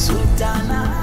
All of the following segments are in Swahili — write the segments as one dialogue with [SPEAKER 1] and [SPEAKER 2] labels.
[SPEAKER 1] Sultana.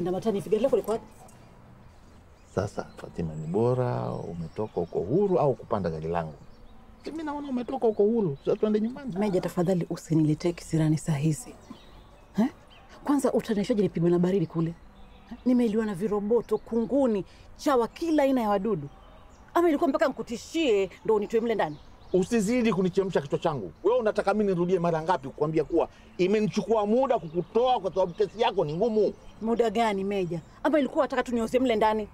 [SPEAKER 2] Wapenda matani figa lako liko wapi?
[SPEAKER 3] Sasa Fatima, ni bora umetoka uko huru au kupanda gari langu? Mimi naona umetoka uko huru, sasa tuende nyumbani.
[SPEAKER 2] Meja, tafadhali usiniletee kisirani saa hizi. Eh? Kwanza utanishaje nipigwe na baridi kule? Eh? Nimeiliwa na viroboto, kunguni, chawa, kila aina ya wadudu. Ama ilikuwa mpaka nkutishie ndo unitoe mle ndani?
[SPEAKER 3] Usizidi kunichemsha kichwa changu. Wewe unataka mimi nirudie mara ngapi kukwambia kuwa imenichukua muda kukutoa kwa sababu kesi yako ni ngumu?
[SPEAKER 2] Muda gani Meja? Ama ilikuwa wataka tunioze mle ndani?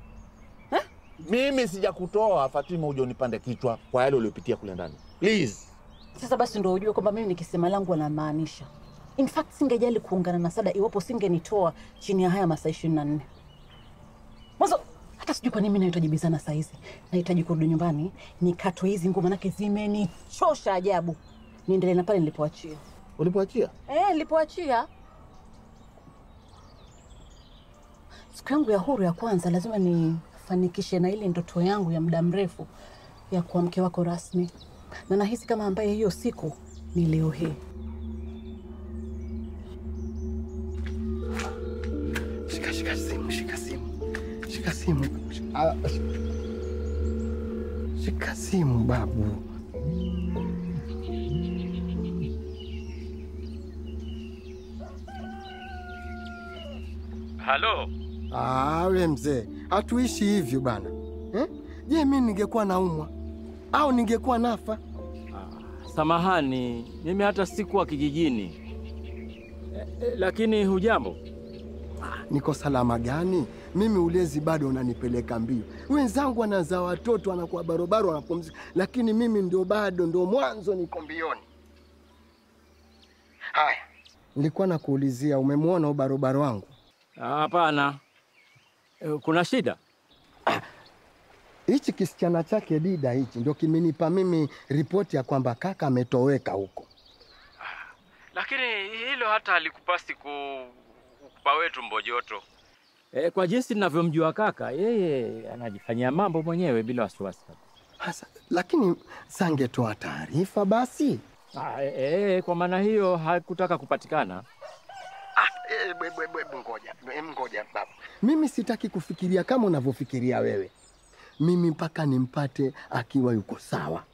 [SPEAKER 3] Mimi sijakutoa Fatima, uje unipande kichwa kwa yale uliopitia kule ndani. Please.
[SPEAKER 2] Sasa basi ndio ujue kwamba mimi nikisema langu anamaanisha. In fact singejali kuungana na Sada iwapo singenitoa chini ya haya masaa ishirini na nne. Mwanzo hata sijui kwa nini mimi nahitaji bizana saa hizi. Nahitaji kurudi nyumbani nikatwe hizi nguo, manake zimenichosha ajabu. Niendelee na pale nilipoachia.
[SPEAKER 3] Ulipoachia?
[SPEAKER 2] Eh, nilipoachia. Siku yangu ya huru ya kwanza lazima nifanikishe na ile ndoto yangu ya muda mrefu ya kuwa mke wako rasmi, na nahisi kama ambaye hiyo siku ni leo hii.
[SPEAKER 4] Simu, Ah, shika simu babu.
[SPEAKER 5] Halo,
[SPEAKER 4] Ah, we mzee, hatuishi hivyo bana eh? Je, mimi ningekuwa naumwa au ningekuwa nafa?
[SPEAKER 5] samahani, mimi hata sikuwa kijijini. Eh, eh, lakini hujambo?
[SPEAKER 4] Niko salama gani? Mimi ulezi bado unanipeleka mbio. Wenzangu wanazaa watoto wanakuwa barobaro wanapumzika, lakini mimi ndio bado ndio mwanzo niko mbioni. Haya, nilikuwa nakuulizia, umemwona ubarobaro wangu?
[SPEAKER 5] Ah, Hapana. Eh, Kuna shida?
[SPEAKER 4] Hichi kisichana chake Dida hichi ndio kimenipa mimi ripoti ya kwamba kaka ametoweka huko.
[SPEAKER 5] Lakini hilo hata halikupasi ku kupa wetu mbojoto. E, kwa jinsi ninavyomjua kaka, yeye anajifanyia mambo mwenyewe bila wasiwasi.
[SPEAKER 4] Hasa, lakini sangetoa taarifa basi.
[SPEAKER 5] Ah, e, e, kwa maana hiyo hakutaka kupatikana.
[SPEAKER 4] Ah, e, bwe, bwe, bwe, bwe, ngoja, ngoja baba. Mimi sitaki kufikiria kama unavyofikiria wewe. Mimi mpaka nimpate akiwa yuko sawa.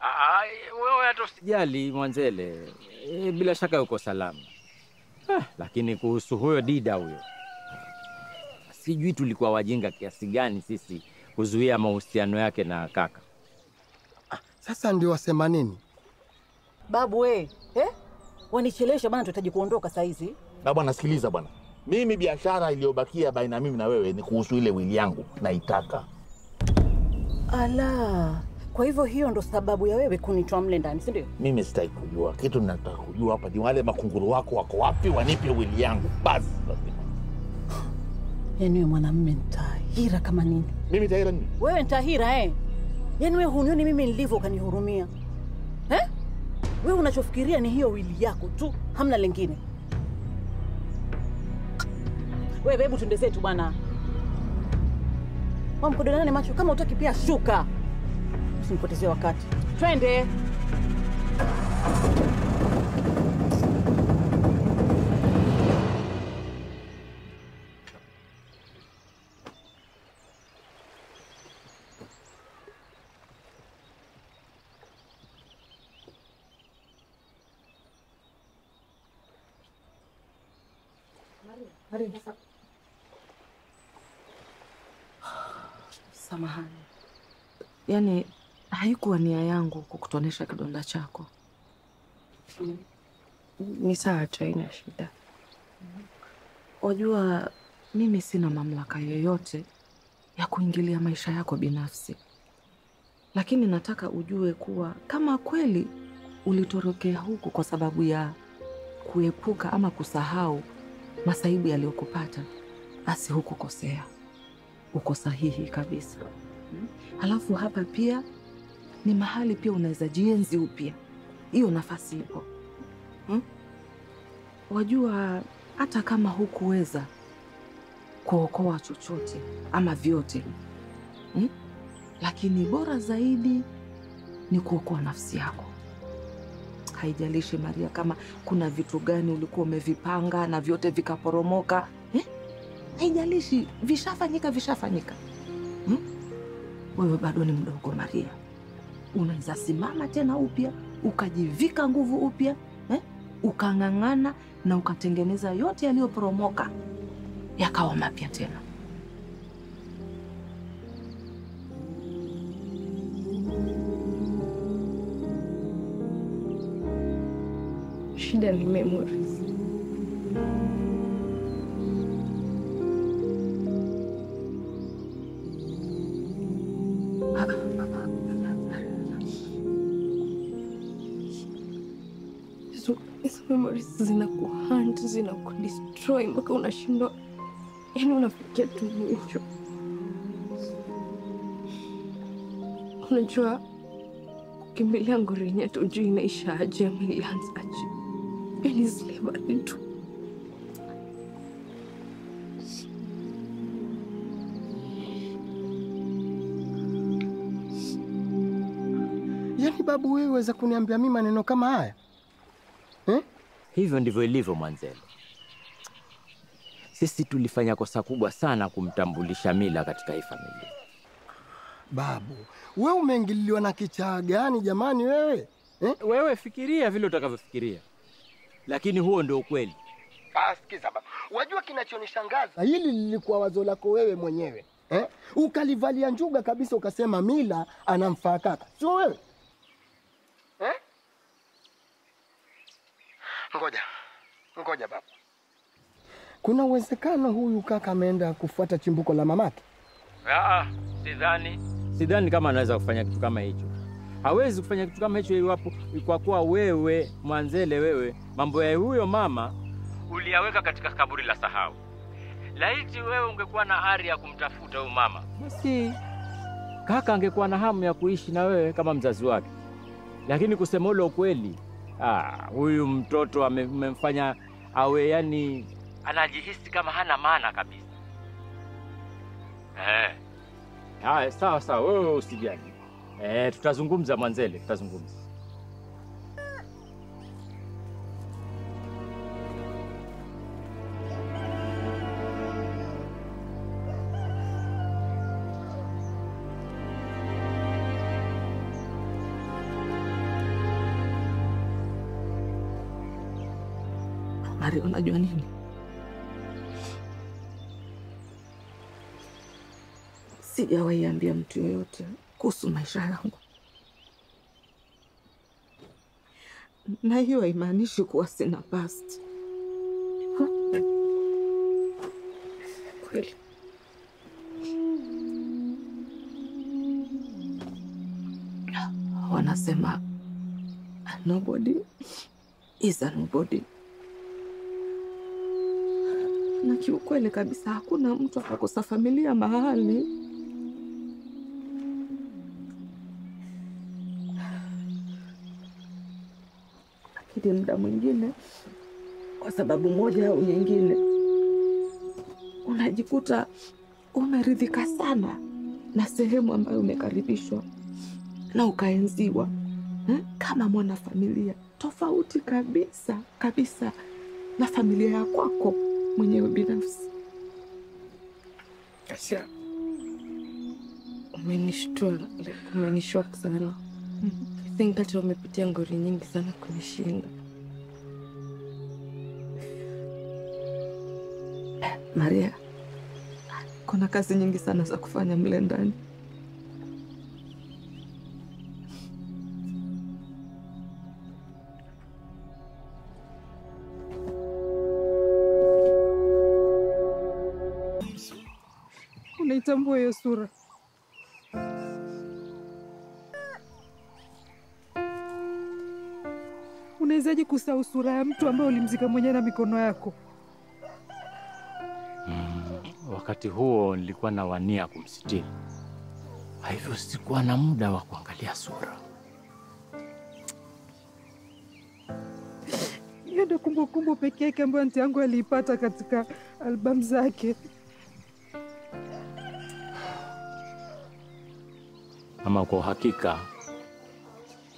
[SPEAKER 5] Ah, wewe hata usijali Mwanzele, e, bila shaka yuko salama. Ah, lakini kuhusu huyo Dida huyo, sijui tulikuwa wajinga kiasi gani sisi kuzuia mahusiano yake na kaka.
[SPEAKER 4] Sasa ndio wasema nini?
[SPEAKER 2] Babu we, eh? Wanichelewesha bana, tutaji kuondoka saa hizi.
[SPEAKER 3] Na bwana, sikiliza bwana, mimi biashara iliyobakia baina ya mimi na wewe ni kuhusu ile wili yangu, naitaka.
[SPEAKER 2] Ala, Kwa hivyo hiyo ndo sababu ya wewe kunitoa mle ndani, si ndio?
[SPEAKER 3] Mimi sitaki kujua kitu, nataka kujua hapa ni wale makunguru wako wako wapi, wanipe wili yangu basi. lazima.
[SPEAKER 2] Yaani wewe mwanamume ntahira kama nini?
[SPEAKER 3] Mimi tahira nini?
[SPEAKER 2] Wewe ntahira eh? Yaani wewe hunioni mimi nilivyo ukanihurumia eh? Wewe unachofikiria ni hiyo wili yako tu, hamna lingine. Wewe hebu tuende zetu bwana. Wamkodolana macho kama utaki pia shuka. Usinipotezee wakati. Twende.
[SPEAKER 1] Samahani, yaani haikuwa nia yangu kukutonesha kidonda chako. Ni sawa tu, haina shida. Wajua, mimi sina mamlaka yoyote ya kuingilia maisha yako binafsi, lakini nataka ujue kuwa kama kweli ulitorokea huku kwa sababu ya kuepuka ama kusahau masaibu yaliyokupata, basi hukukosea uko sahihi kabisa. Mm. Halafu hapa pia ni mahali pia unaweza jienzi upya, hiyo nafasi ipo. hmm? Wajua, hata kama hukuweza kuokoa chochote ama vyote hmm? lakini bora zaidi ni kuokoa nafsi yako. Haijalishi Maria, kama kuna vitu gani ulikuwa umevipanga na vyote vikaporomoka eh? haijalishi vishafanyika, vishafanyika hmm? Wewe bado ni mdogo Maria, unaweza simama tena upya ukajivika nguvu upya eh? Ukang'ang'ana na ukatengeneza yote yaliyoporomoka yakawa mapya tena.
[SPEAKER 6] Shida ni memories. Zinakuhunt, zinakudestroy mpaka unashindwa, yani unafikia tu mwisho. Unajua, kukimbilia Ngorinya tujui inaisha aje ama ilianza aje, yani badi tu
[SPEAKER 4] Yaani babu, wewe weza kuniambia mimi maneno kama haya eh?
[SPEAKER 5] Hivyo ndivyo ilivyo Mwanzele. Sisi tulifanya kosa kubwa sana kumtambulisha Mila katika hii familia.
[SPEAKER 4] Babu, we umeingililiwa na kichaa gani jamani wewe eh?
[SPEAKER 5] Wewe fikiria vile utakavyofikiria, lakini huo ndio ukweli.
[SPEAKER 4] Ah, sikiza baba, wajua kinachonishangaza, hili lilikuwa wazo lako wewe mwenyewe eh? Ukalivalia njuga kabisa, ukasema Mila anamfaa kaka, sio wewe Ngoja ngoja baba, kuna uwezekano huyu kaka ameenda kufuata chimbuko la mamake.
[SPEAKER 5] Aa, sidhani, sidhani kama anaweza kufanya kitu kama hicho. Hawezi kufanya kitu kama hicho iwapo kwa kuwa wewe Mwanzele, wewe mambo ya huyo mama uliyaweka katika kaburi la sahau. Laiti wewe ungekuwa na ari ya kumtafuta huyu mama, basi kaka angekuwa na hamu ya kuishi na wewe kama mzazi wake. Lakini kusema ule ukweli, ah, huyu mtoto ame- amemfanya awe yani anajihisi kama hana maana kabisa. Eh. Haya, sawa sawa, wewe usijali. Eh, tutazungumza Mwanzele, tutazungumza.
[SPEAKER 1] Maria, unajua nini? Sijawahi ambia mtu yoyote kuhusu maisha yangu, na hiyo haimaanishi kuwa sina past. Kweli wanasema nobody is a nobody, na kiukweli kabisa hakuna mtu akakosa familia mahali. Lakini muda mwingine, kwa sababu moja au nyingine, unajikuta umeridhika sana na sehemu ambayo umekaribishwa na ukaenziwa hmm, kama mwanafamilia tofauti kabisa kabisa na familia ya kwako mwenyewe binafsi.
[SPEAKER 6] Asha, umenishtua, like, umenishok sana. I think hata umepitia ngori nyingi sana kunishinda.
[SPEAKER 1] Maria, kuna kazi nyingi sana za kufanya mle ndani.
[SPEAKER 7] Unaitambua hiyo sura? Unawezaje kusahau sura ya mtu ambaye ulimzika mwenyewe na mikono yako?
[SPEAKER 5] Mm, Wakati huo nilikuwa na wania kumsitiri, kwa hivyo sikuwa na muda wa kuangalia sura.
[SPEAKER 7] Hiyo ndio kumbukumbu peke yake ambayo anti yangu aliipata katika albamu zake.
[SPEAKER 5] Ama kwa uhakika,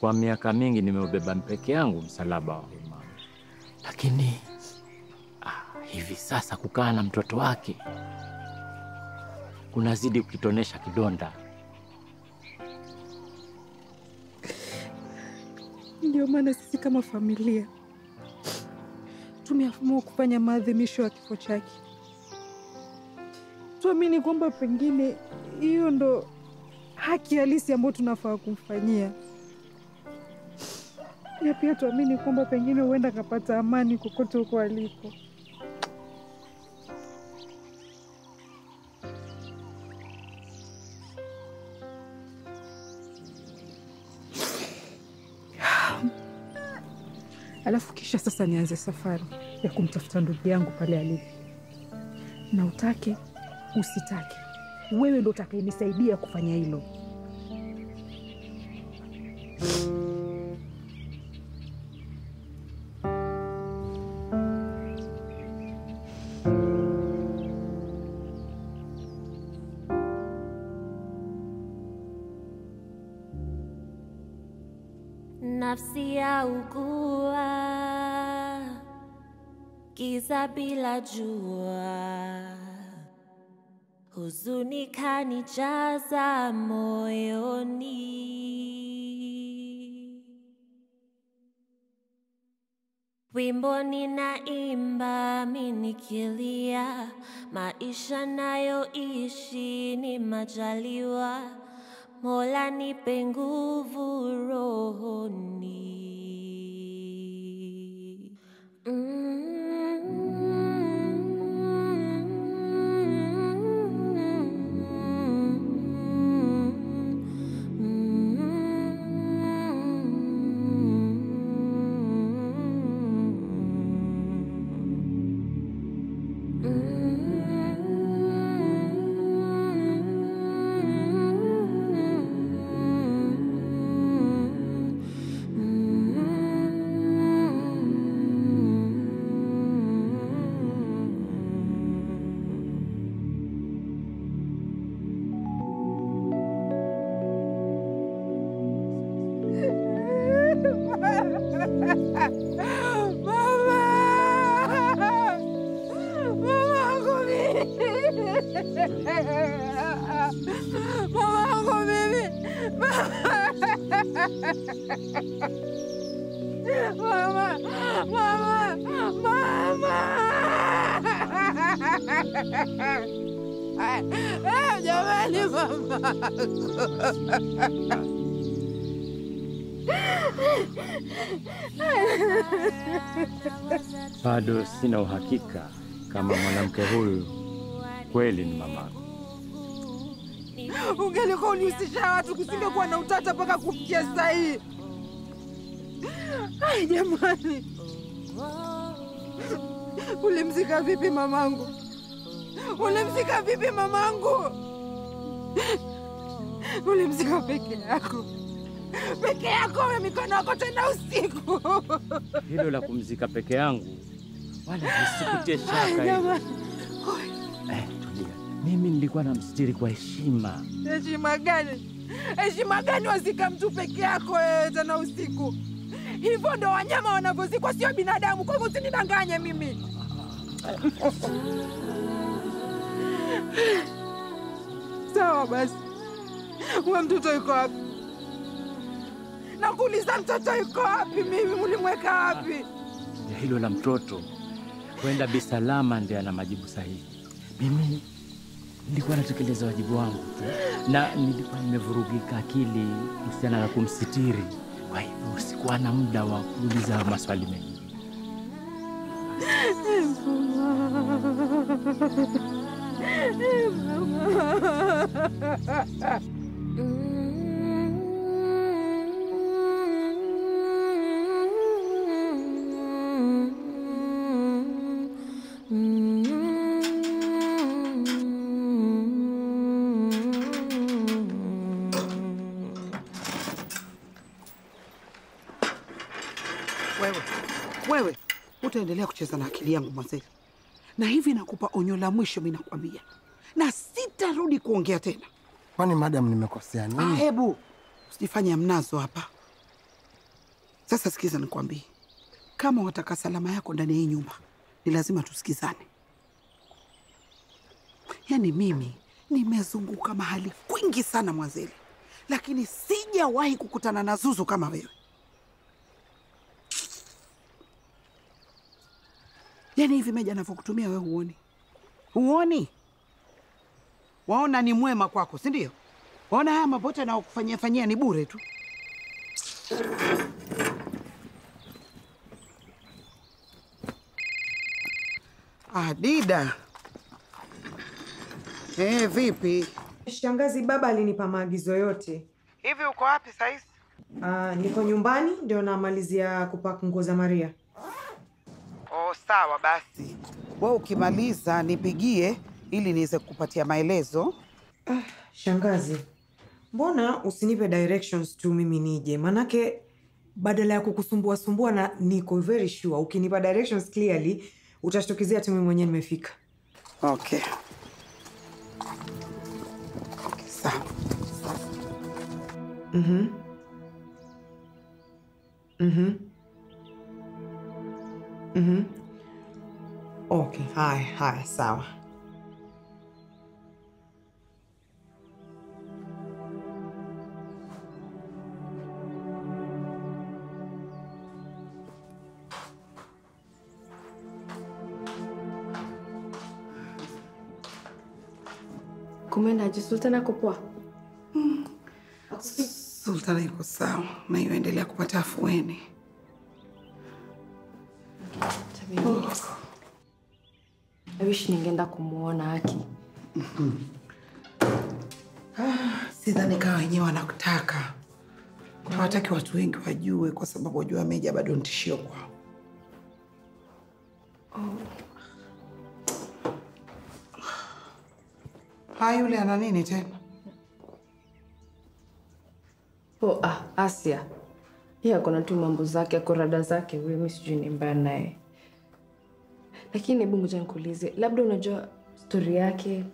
[SPEAKER 5] kwa miaka mingi nimeubeba peke yangu msalaba wa mama, lakini ah, hivi sasa kukaa na mtoto wake kunazidi kukitonesha kidonda.
[SPEAKER 7] Ndio maana sisi kama familia tumeamua kufanya maadhimisho ya kifo chake. Tuamini kwamba pengine hiyo ndo haki halisi ambayo tunafaa kumfanyia, na pia tuamini kwamba pengine huenda akapata amani kokote huko aliko. Alafu kisha sasa nianze safari ya kumtafuta ndugu yangu pale alipo, na utake usitake, wewe ndo utakayenisaidia kufanya hilo.
[SPEAKER 8] Giza bila jua, huzuni kanijaza moyoni. Wimbo ninaimba mi nikilia, maisha nayoishi ni majaliwa. Mola nipe nguvu rohoni.
[SPEAKER 7] Jamani, mama
[SPEAKER 5] Bado sina uhakika kama mwanamke huyu kweli ni mamangu.
[SPEAKER 7] Ungelikuwa unihusisha watu, kusingekuwa na utata mpaka kufikia saa hii. Ai jamani, ulimzika vipi mamangu? Ulimzika vipi mamangu? Ulimzika peke yako, peke yako, na mikono yako tena usiku.
[SPEAKER 5] Hilo la kumzika peke yangu wala nisikutie shaka Mimi nilikuwa namstiri kwa heshima.
[SPEAKER 7] heshima gani? Heshima gani wazika mtu peke yako wewe tena usiku? Hivyo ndo wanyama wanavyozikwa, sio binadamu. Kwa hivyo usinidanganye mimi. Sawa basi, we mtoto yuko wapi? Nakuuliza, mtoto yuko wapi? Mimi mulimweka wapi?
[SPEAKER 5] Ya hilo la mtoto kwenda bisalama ndiye ana majibu sahihi. Mimi nilikuwa natekeleza wajibu wangu tu, na nilikuwa nimevurugika akili kuhusiana na kumsitiri. Kwa hivyo sikuwa na muda wa kuuliza maswali mengi.
[SPEAKER 9] Wewe wewe utaendelea kucheza na akili yangu Mwazeli, na hivi nakupa onyo la mwisho, mi nakwambia, na sitarudi kuongea tena.
[SPEAKER 4] Kwani madam, nimekosea
[SPEAKER 9] Ah,
[SPEAKER 4] nini?
[SPEAKER 9] hebu usijifanye mnazo hapa. Sasa sikiza, nikwambie, kama wataka salama yako ndani ya hii nyumba, ni lazima tusikizane. Yaani mimi nimezunguka mahali kwingi sana Mwazeli, lakini sijawahi kukutana na Zuzu kama wewe. Yaani hivi Meja anavyokutumia wewe huoni? Huoni? Waona ni mwema kwako, si ndio? Waona haya mambo yote anayokufanyia fanyia ni bure tu. Adida. Dida. Eh, vipi?
[SPEAKER 10] Shangazi, baba alinipa maagizo yote.
[SPEAKER 9] Hivi uko wapi saizi?
[SPEAKER 10] Ah, niko nyumbani ndio namalizia kupaka nguo za Maria.
[SPEAKER 9] Sawa basi. Wewe ukimaliza nipigie ili niweze kukupatia maelezo.
[SPEAKER 10] Ah, Shangazi, mbona usinipe directions tu mimi nije? Manake badala ya kukusumbua sumbua, na niko very sure ukinipa directions clearly utashtukizia tu mimi mwenyewe nimefika.
[SPEAKER 9] Okay. Okay, sawa.
[SPEAKER 10] Mhm. Mhm. Mhm. Okay, haya haya, sawa.
[SPEAKER 6] Kumendaje? Sultana ako poa?
[SPEAKER 9] Sultana iko sawa na yuendelea endelea kupata afueni.
[SPEAKER 6] I wish ningeenda kumwona Haki.
[SPEAKER 9] Sidhani kama wenyewe wanakutaka, hawataki watu wengi wajue, kwa sababu wajua Meja bado ni tishio kwao. Haya, yule ana nini tena?
[SPEAKER 6] Oh, ah, Asia yeye akona tu mambo zake, ako rada zake, huyo mi sijui ni mbaya naye. Lakini hebu ngoja nikuulize, labda unajua stori yake,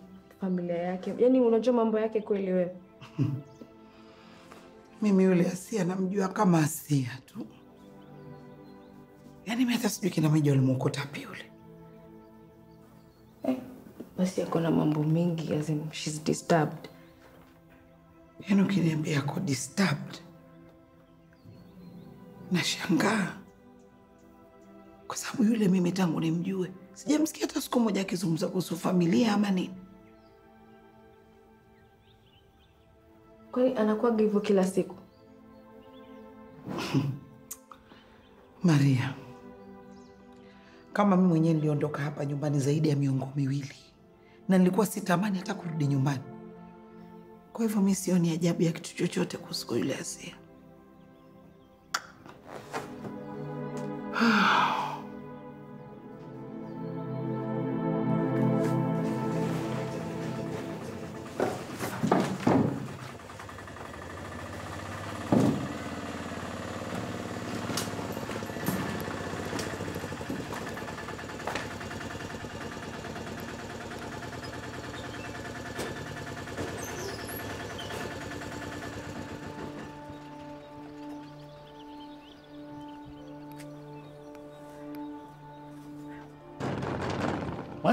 [SPEAKER 6] familia yake, yaani unajua mambo yake kweli wewe?
[SPEAKER 9] Mimi yule Asia namjua kama Asia tu, yaani mimi hata sijui kina Meja walimwokota wapi yule.
[SPEAKER 6] Basi ako na mambo mengi, as in she's disturbed.
[SPEAKER 9] Yaani ukiniambia ako disturbed, nashangaa kwa sababu yule mimi tangu nimjue sijamsikia hata siku moja akizungumza kuhusu familia ama nini.
[SPEAKER 6] Kwani anakuwaga hivyo kila siku?
[SPEAKER 9] Maria, kama mimi mwenyewe niliondoka hapa nyumbani zaidi ya miongo miwili na nilikuwa sitamani hata kurudi nyumbani, Kwa hivyo mi sioni ajabu ya kitu chochote kuhusu yule Asia.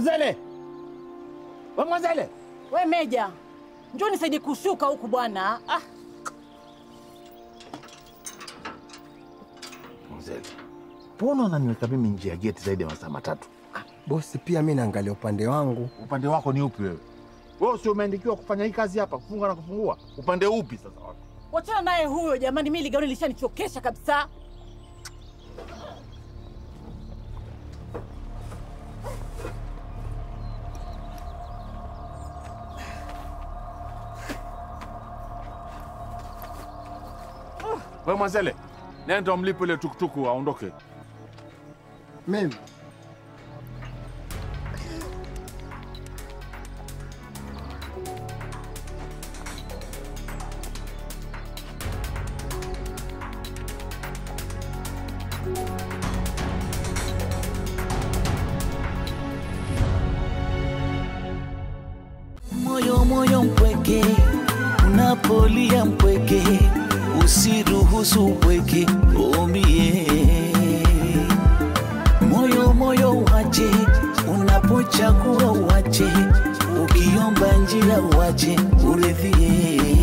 [SPEAKER 3] Mwanzele, we Mwanzele,
[SPEAKER 2] We Meja, njoo nisaidie kushuka huku bwana. Ah,
[SPEAKER 3] Mwanzele, mbona unaniweka mimi nje ya geti zaidi ya masaa matatu?
[SPEAKER 4] Bosi, pia mi naangalia upande wangu.
[SPEAKER 3] Upande wako ni upi wewe? Wewe si umeandikiwa kufanya hii kazi hapa, kufunga na kufungua? Upande upi sasa wako?
[SPEAKER 2] wachana naye huyo jamani, mimi ligauni lishanichokesha kabisa.
[SPEAKER 3] We Mwanzele, nenda mlipe ile tukutuku aondoke.
[SPEAKER 4] Mimi
[SPEAKER 11] Moyo moyo mpweke, unapolia mpweke, usiruhusu upweke umie. Moyo moyo wache, unapochagua wache ukiomba njia wache uridhie.